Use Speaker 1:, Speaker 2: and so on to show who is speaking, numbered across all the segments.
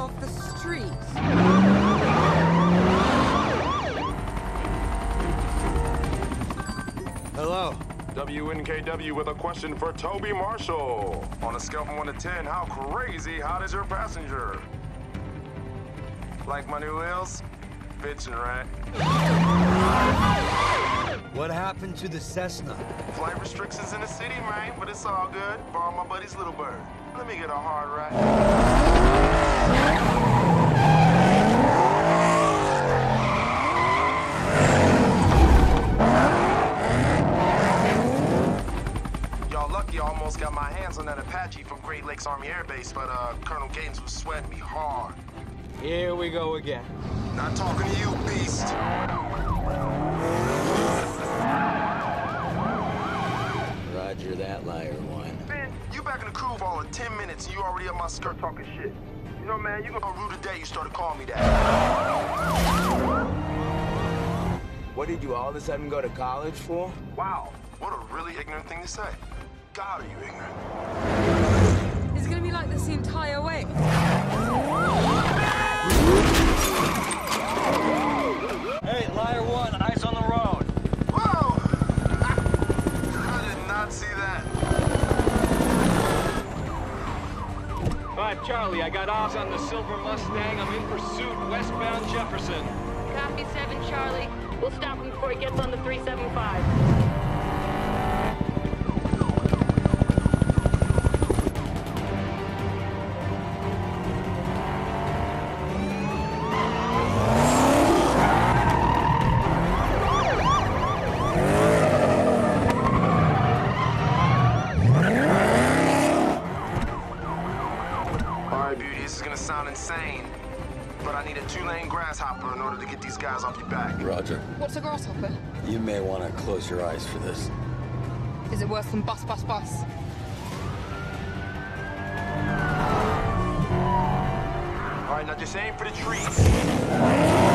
Speaker 1: off the street. Hello. WNKW with a question for Tobey Marshall. On a scale from 1 to 10, how crazy hot is your passenger? Like my new wheels? Bitchin', right?
Speaker 2: What happened to the Cessna?
Speaker 1: Flight restrictions in the city, man, but it's all good. Borrow my buddy's little bird. Let me get a hard ride. Got my hands on that Apache from Great Lakes Army Air Base, but uh, Colonel Gaines was sweating me hard.
Speaker 2: Here we go again.
Speaker 1: Not talking to you, beast.
Speaker 2: Roger that, liar one.
Speaker 1: Man, you back in the crew ball in 10 minutes and you already up my skirt talking shit. You know, man, you gonna rue the day you started calling me that.
Speaker 2: What did you all of a sudden go to college for?
Speaker 1: Wow, what a really ignorant thing to say. God, are you ignorant?
Speaker 3: It's gonna be like this the entire way.
Speaker 2: Hey, liar one, eyes on the road.
Speaker 1: Whoa! I did not see that.
Speaker 4: Five Charlie, I got eyes on the silver Mustang. I'm in pursuit westbound Jefferson.
Speaker 5: Copy 7 Charlie. We'll stop him before he gets on the 375.
Speaker 1: Insane, but I need a two-lane grasshopper in order to get these guys off your back.
Speaker 6: Roger.
Speaker 3: What's a grasshopper?
Speaker 6: You may want to close your eyes for this.
Speaker 3: Is it worse than bus, bus, bus?
Speaker 1: All right, now just aim for the trees.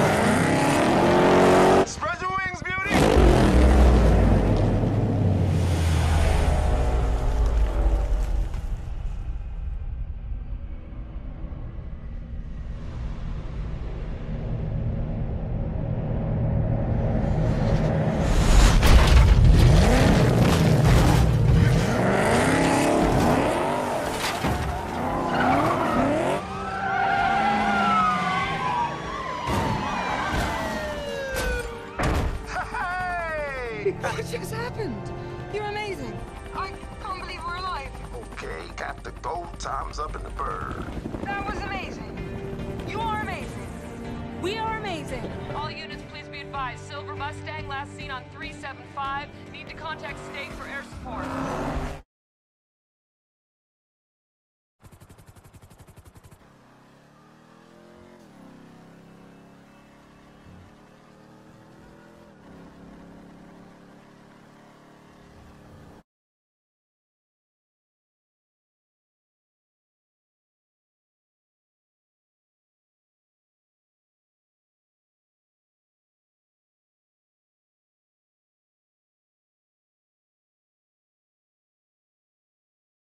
Speaker 3: What just happened? You're amazing. I can't believe we're alive.
Speaker 1: Okay, got the go. Time's up in the bird.
Speaker 3: That was amazing. You are amazing. We are amazing.
Speaker 5: All units, please be advised. Silver Mustang last seen on 375. Need to contact state for air support.